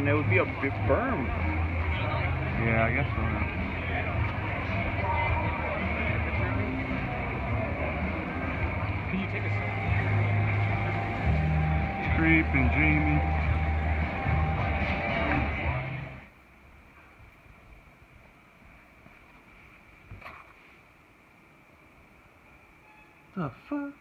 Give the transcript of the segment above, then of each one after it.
and it would be a big berm. Yeah, I guess so. yeah. Can you take a Creep and Jamie. The fuck?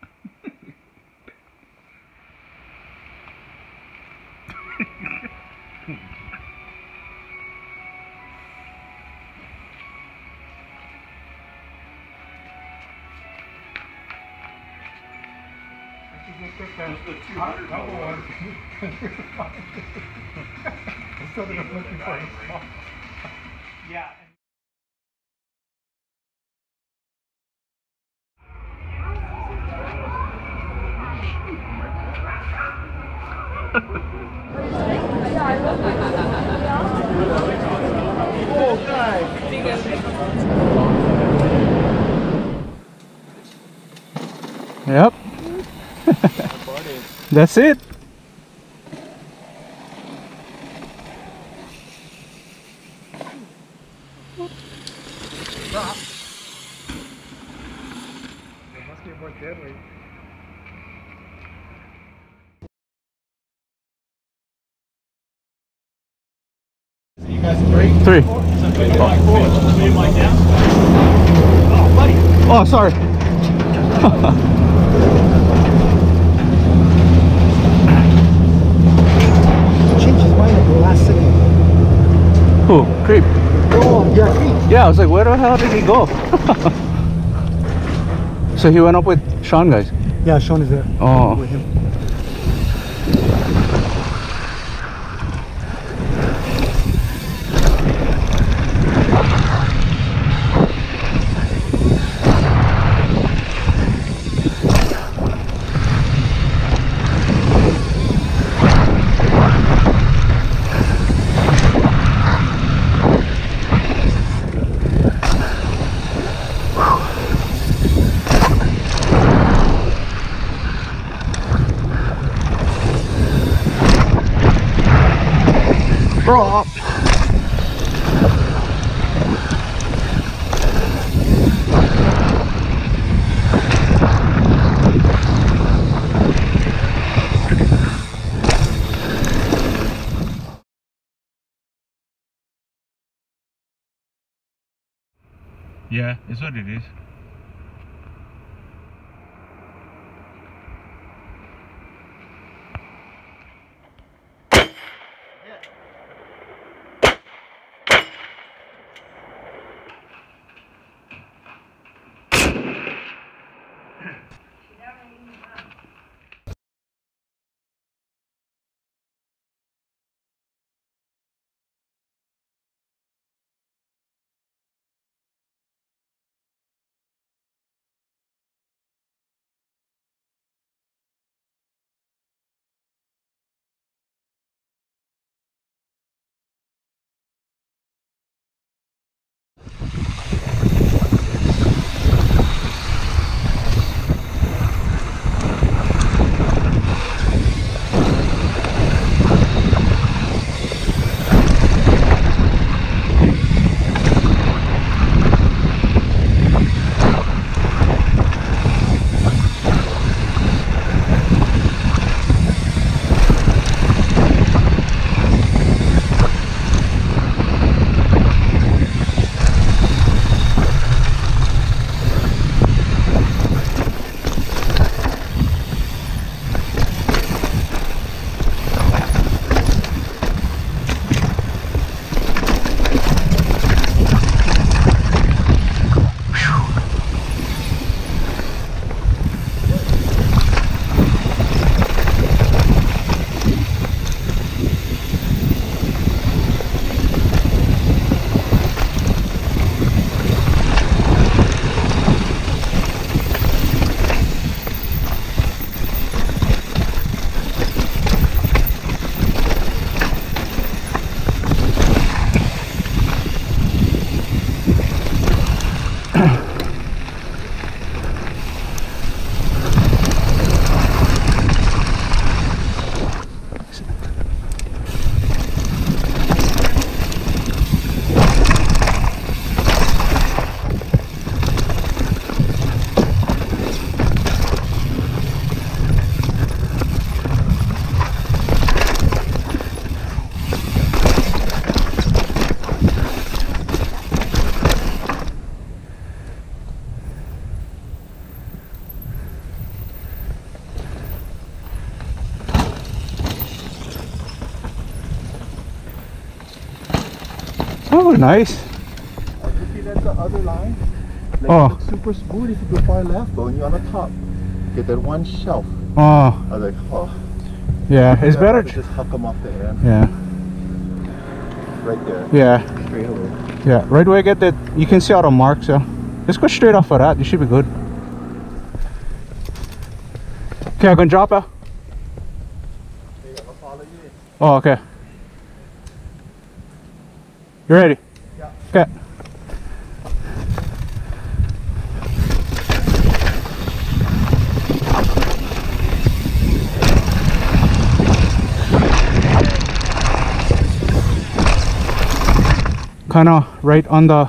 Yeah. That's it. It must be more deadly. You guys break? Three. Oh, buddy. Oh, sorry. his mind at the last second. Who? Creep. Oh, yeah, he. Yeah, I was like, where the hell did he go? so he went up with Sean guys. Yeah, Sean is there. Oh. Yeah, it's what it is. Oh, nice. At the other line, like Oh. super smooth if you go far left, but when you're on the top, get that one shelf. Oh, I was like, oh. yeah, it's better. just huck them off the end, Yeah, right there, yeah, straight away. yeah. Right where I get that, you can see all the marks. Yeah, let's go straight off of that. You should be good. Okay, I'm gonna drop it. Oh, okay. You ready? Yeah. Okay. Kind of right on the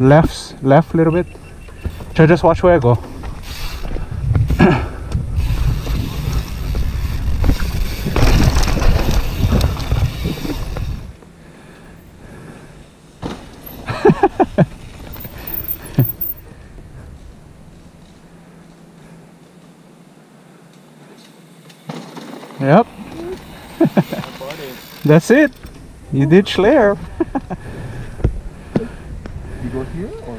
left, left a little bit. Should I just watch where I go? Yep. That's it. You did Schleyer. You go here or?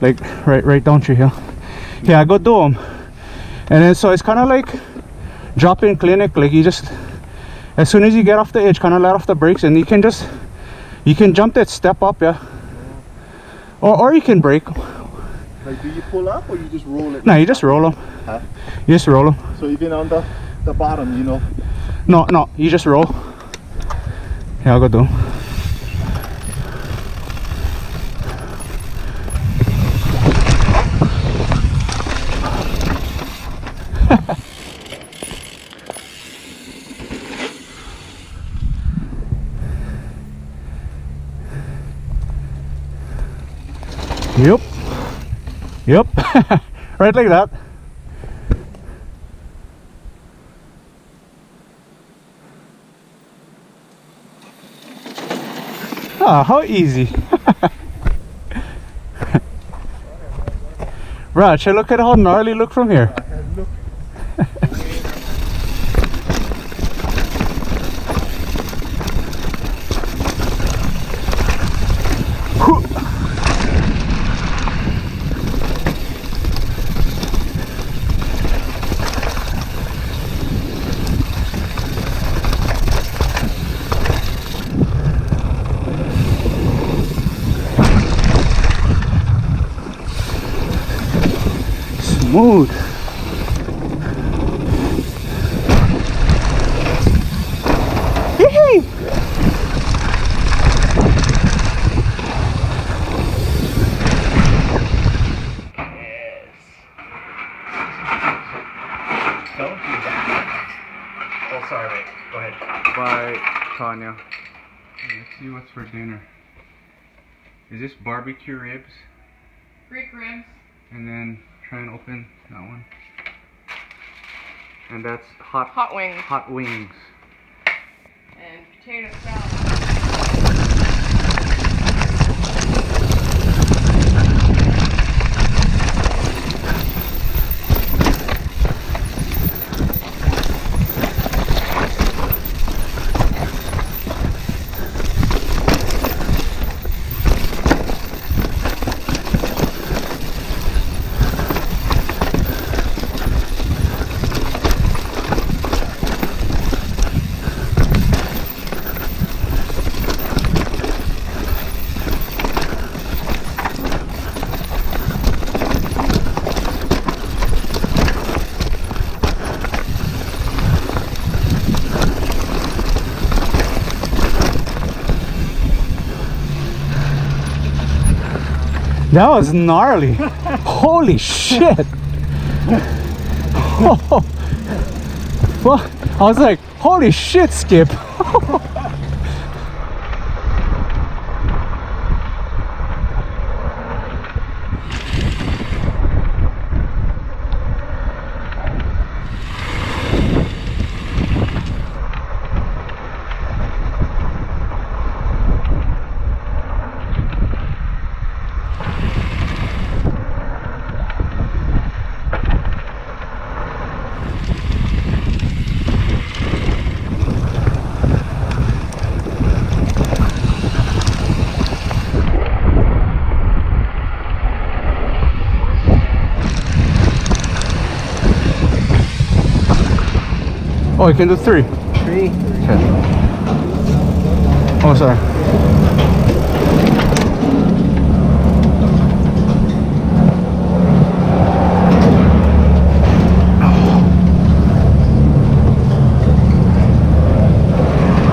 Like right right down through here. Yeah, I go do 'em. And then so it's kind of like drop-in clinic. Like you just, as soon as you get off the edge, kind of let off the brakes, and you can just, you can jump that step up, yeah. Or or you can brake. Like, do you pull up or you just roll it? No, you just roll them. Huh? You just roll them. So even on the, the bottom, you know, No, no, you just roll. Go Yep. Yep. right like that. Ah, how easy. Raj, look at how gnarly look from here. Smooth. Yee-hee. Don't do that. Oh, sorry, wait. Go ahead. By Tanya. Let's see what's for dinner. Is this barbecue ribs? Greek ribs. And then try and open that one. And that's hot Hot wings. hot wings. And potato salad. That was gnarly. Holy shit. Oh, fuck. I was like, holy shit, Skip. Oh, you can do three. Three. Okay. Oh, sorry.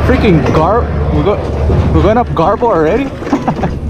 Freaking gar, we're, go, we're going up Garbo already?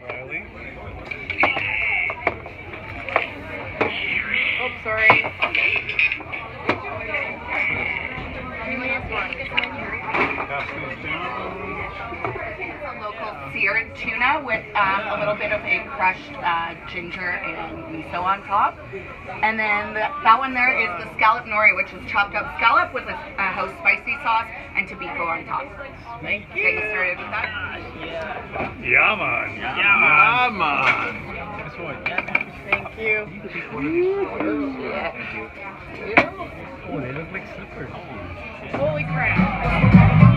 Riley? Oh, sorry. Give me this one. Pass these down. It's a local seared tuna with um, a little bit of a crushed uh, ginger and miso on top. And then the, that one there is the scallop nori, which is chopped up scallop with a, a house spicy sauce and tobiko on top. Thank you. Get you started with that. Yeah, man. Yeah, man. This one. Thank you. Oh, they look like slippers. Holy crap.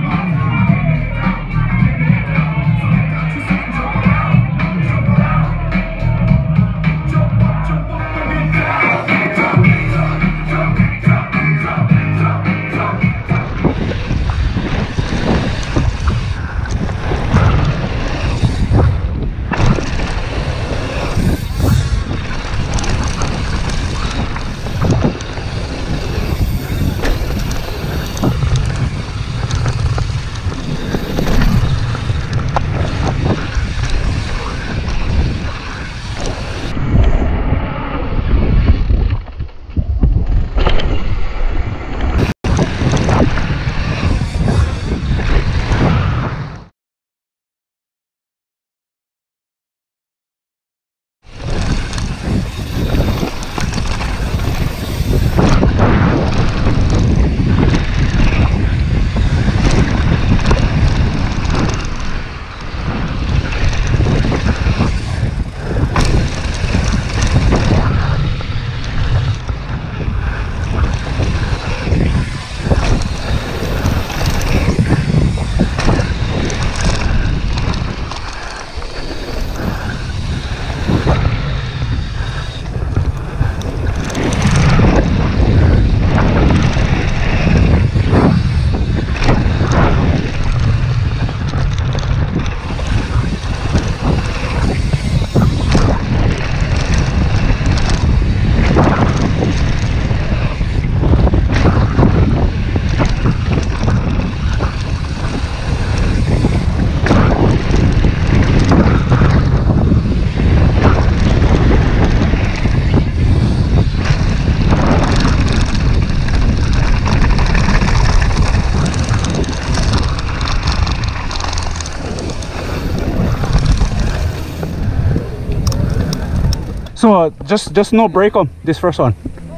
So uh, just just no break on This first one.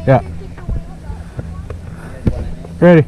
Yeah. Ready.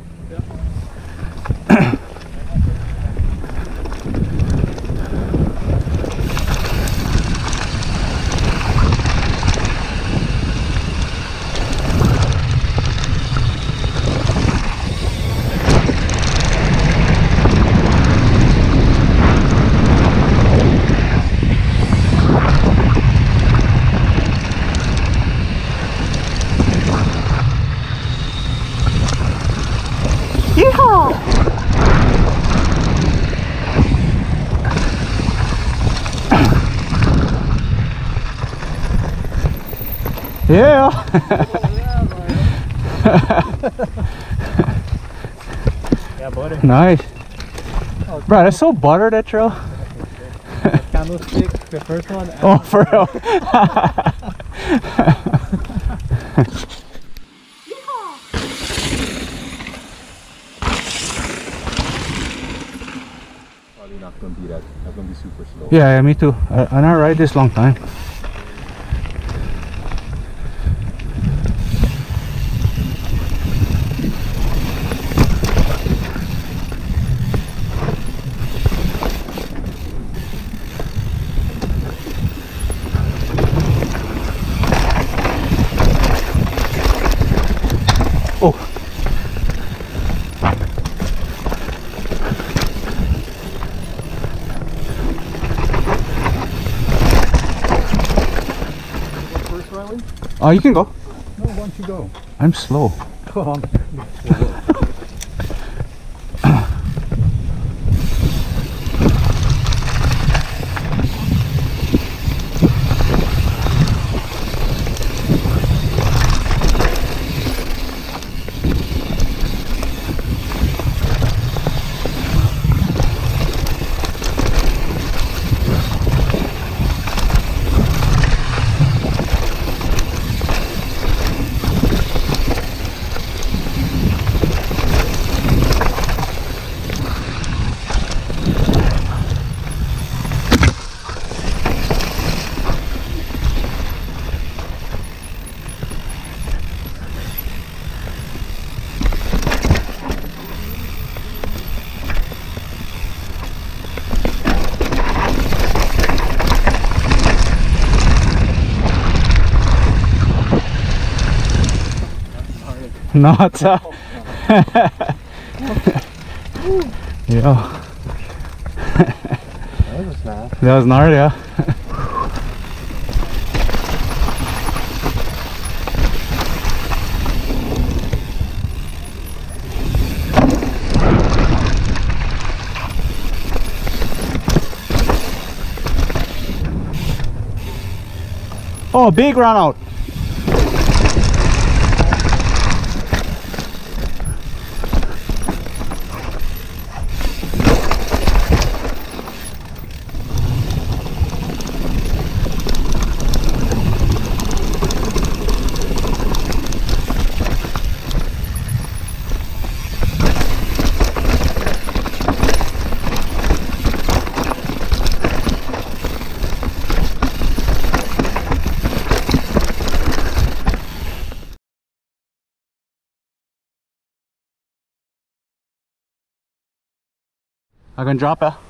Yeah. Yeah, buddy. nice. Oh, Bro, that's so butter that trail. Candlestick, the first one. Oh, and Oh, for real. Probably not gonna be that. Not gonna be super slow. yeah, yeah, me too. I, I not ride this long time. Oh, you can go. No, why don't you go? I'm slow. Not. Uh, yeah, That was fast. that was gnarly. Yeah. Oh, big run out. I can drop it.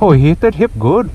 Oh, he hit that hip good.